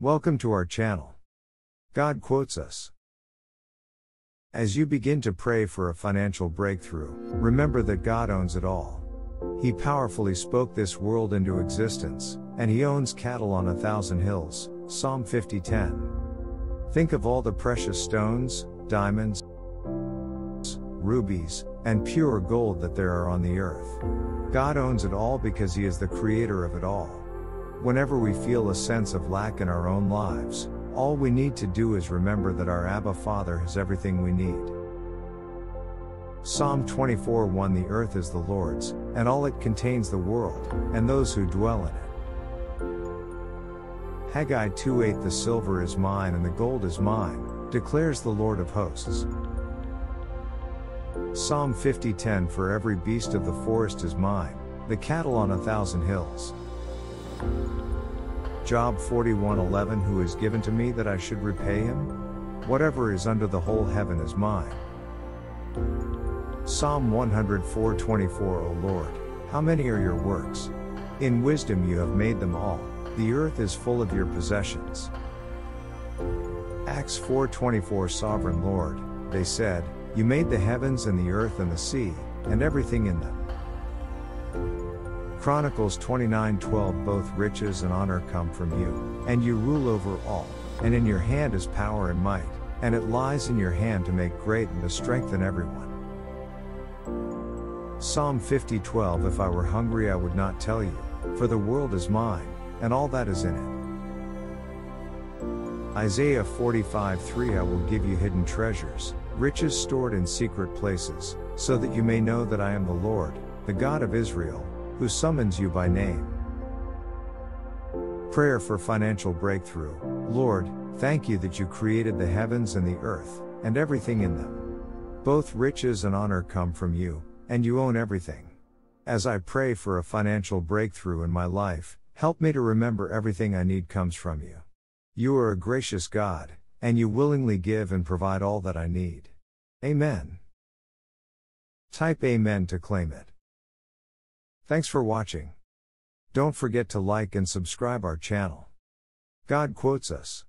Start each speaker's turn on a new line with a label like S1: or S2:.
S1: Welcome to our channel. God quotes us. As you begin to pray for a financial breakthrough, remember that God owns it all. He powerfully spoke this world into existence, and He owns cattle on a thousand hills. Psalm 50:10. Think of all the precious stones, diamonds, rubies, and pure gold that there are on the earth. God owns it all because He is the creator of it all. Whenever we feel a sense of lack in our own lives, all we need to do is remember that our Abba Father has everything we need. Psalm 24 1 The earth is the Lord's, and all it contains the world, and those who dwell in it. Haggai 2 8 The silver is mine and the gold is mine, declares the Lord of hosts. Psalm 50 10 For every beast of the forest is mine, the cattle on a thousand hills. Job 41:11 Who is given to me that I should repay him? Whatever is under the whole heaven is mine. Psalm 104:24 O Lord, how many are your works? In wisdom you have made them all. The earth is full of your possessions. Acts 4:24 Sovereign Lord, they said, you made the heavens and the earth and the sea, and everything in them. Chronicles 29:12 Both riches and honor come from you, and you rule over all, and in your hand is power and might, and it lies in your hand to make great and to strengthen everyone. Psalm 50:12 If I were hungry I would not tell you, for the world is mine, and all that is in it. Isaiah 45:3 I will give you hidden treasures, riches stored in secret places, so that you may know that I am the Lord, the God of Israel, who summons you by name. Prayer for financial breakthrough. Lord, thank you that you created the heavens and the earth, and everything in them. Both riches and honor come from you, and you own everything. As I pray for a financial breakthrough in my life, help me to remember everything I need comes from you. You are a gracious God, and you willingly give and provide all that I need. Amen. Type Amen to claim it. Thanks for watching. Don't forget to like and subscribe our channel. God quotes us.